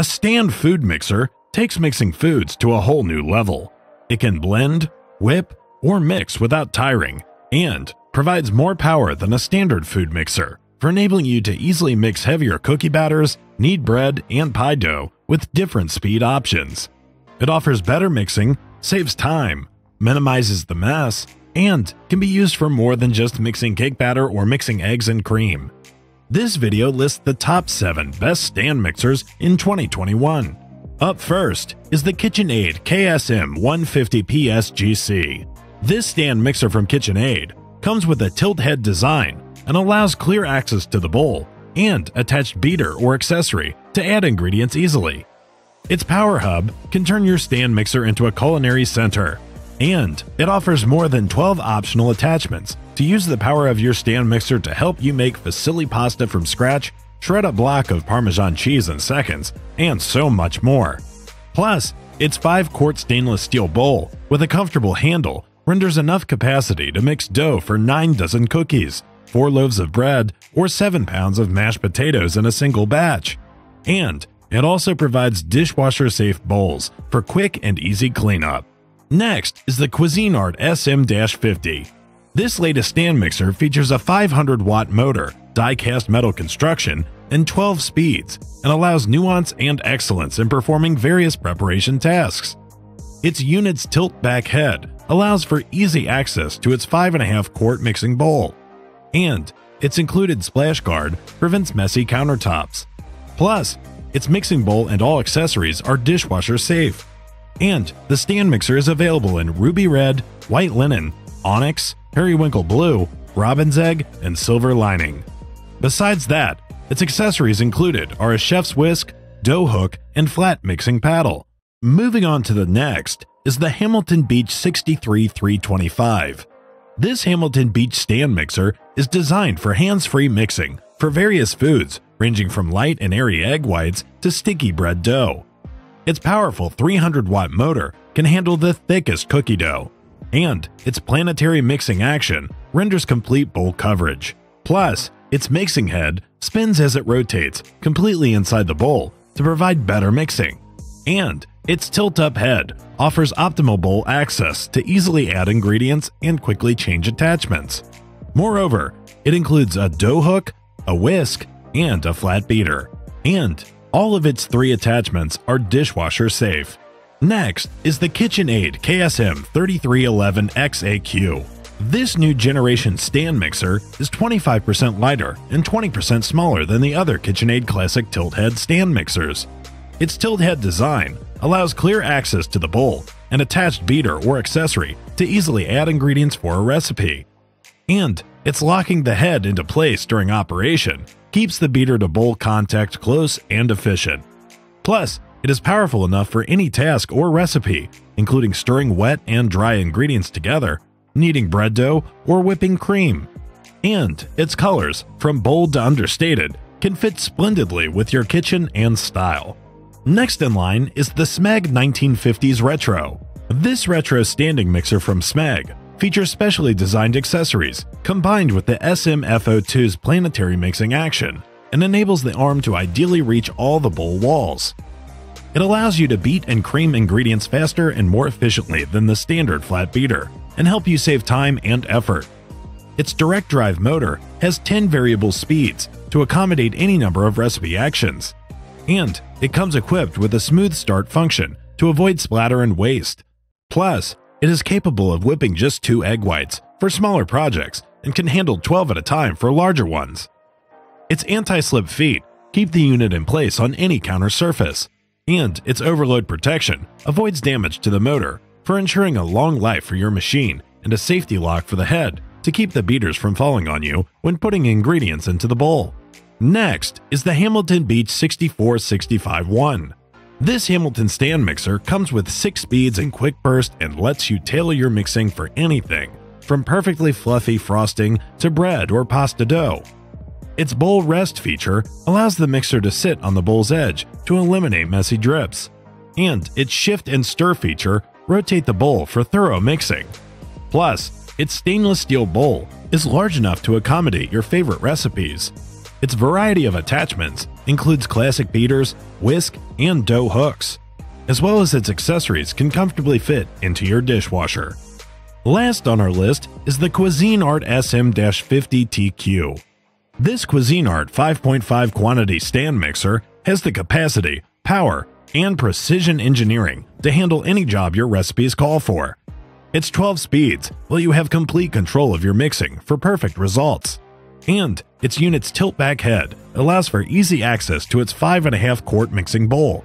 A stand food mixer takes mixing foods to a whole new level. It can blend, whip, or mix without tiring, and provides more power than a standard food mixer for enabling you to easily mix heavier cookie batters, knead bread, and pie dough with different speed options. It offers better mixing, saves time, minimizes the mess, and can be used for more than just mixing cake batter or mixing eggs and cream. This video lists the top 7 best stand mixers in 2021. Up first is the KitchenAid KSM 150PS GC. This stand mixer from KitchenAid comes with a tilt head design and allows clear access to the bowl and attached beater or accessory to add ingredients easily. Its power hub can turn your stand mixer into a culinary center, and it offers more than 12 optional attachments to use the power of your stand mixer to help you make fusilli pasta from scratch, shred a block of Parmesan cheese in seconds, and so much more. Plus, its 5 quart stainless steel bowl with a comfortable handle renders enough capacity to mix dough for 9 dozen cookies, 4 loaves of bread, or 7 pounds of mashed potatoes in a single batch. And it also provides dishwasher safe bowls for quick and easy cleanup. Next is the Cuisinart SM-50. This latest stand mixer features a 500 watt motor, die cast metal construction, and 12 speeds, and allows nuance and excellence in performing various preparation tasks. Its unit's tilt back head allows for easy access to its 5.5 quart mixing bowl, and its included splash guard prevents messy countertops. Plus, its mixing bowl and all accessories are dishwasher safe. And the stand mixer is available in ruby red, white linen, onyx, periwinkle blue, robin's egg, and silver lining. Besides that, its accessories included are a chef's whisk, dough hook, and flat mixing paddle. Moving on to the next is the Hamilton Beach 63 325. This Hamilton Beach stand mixer is designed for hands free mixing for various foods, ranging from light and airy egg whites to sticky bread dough. Its powerful 300 watt motor can handle the thickest cookie dough, and its planetary mixing action renders complete bowl coverage. Plus, its mixing head spins as it rotates completely inside the bowl to provide better mixing. And its tilt up head offers optimal bowl access to easily add ingredients and quickly change attachments. Moreover, it includes a dough hook, a whisk, and a flat beater. And all of its three attachments are dishwasher safe. Next is the KitchenAid KSM 3311XAQ. This new generation stand mixer is 25% lighter and 20% smaller than the other KitchenAid Classic tilt head stand mixers. Its tilt head design allows clear access to the bowl, and attached beater or accessory to easily add ingredients for a recipe. And its locking the head into place during operation keeps the beater to bowl contact close and efficient. Plus, it is powerful enough for any task or recipe, including stirring wet and dry ingredients together, kneading bread dough, or whipping cream. And its colors, from bold to understated, can fit splendidly with your kitchen and style. Next in line is the Smeg 1950s Retro. This retro standing mixer from Smeg features specially designed accessories combined with the SMF02's planetary mixing action and enables the arm to ideally reach all the bowl walls. It allows you to beat and cream ingredients faster and more efficiently than the standard flat beater and help you save time and effort. Its direct drive motor has 10 variable speeds to accommodate any number of recipe actions. And it comes equipped with a smooth start function to avoid splatter and waste. Plus, it is capable of whipping just two egg whites for smaller projects and can handle 12 at a time for larger ones. Its anti-slip feet keep the unit in place on any counter surface, and its overload protection avoids damage to the motor for ensuring a long life for your machine and a safety lock for the head to keep the beaters from falling on you when putting ingredients into the bowl. Next is the Hamilton Beach 6465-1. This Hamilton stand mixer comes with 6 speeds and quick burst and lets you tailor your mixing for anything, from perfectly fluffy frosting to bread or pasta dough. Its bowl rest feature allows the mixer to sit on the bowl's edge to eliminate messy drips. And its shift and stir feature rotate the bowl for thorough mixing. Plus, its stainless steel bowl is large enough to accommodate your favorite recipes. Its variety of attachments includes classic beaters, whisk, and dough hooks, as well as its accessories can comfortably fit into your dishwasher. Last on our list is the Cuisinart SM-50TQ. This Cuisinart 5.5 quantity stand mixer has the capacity, power, and precision engineering to handle any job your recipes call for. It's 12 speeds, while you have complete control of your mixing for perfect results. And its unit's tilt back head allows for easy access to its 5.5 quart mixing bowl.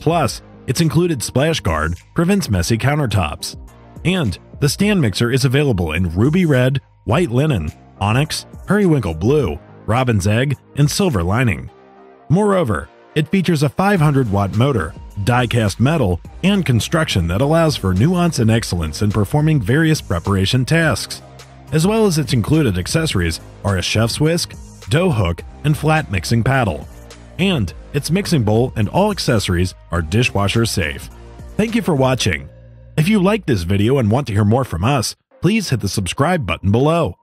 Plus, its included splash guard prevents messy countertops. And the stand mixer is available in ruby red, white linen, onyx, periwinkle blue, robin's egg, and silver lining. Moreover, it features a 500 watt motor, die cast metal, and construction that allows for nuance and excellence in performing various preparation tasks. As well as its included accessories are a chef's whisk, dough hook, and flat mixing paddle. And its mixing bowl and all accessories are dishwasher safe. Thank you for watching. If you like this video and want to hear more from us, please hit the subscribe button below.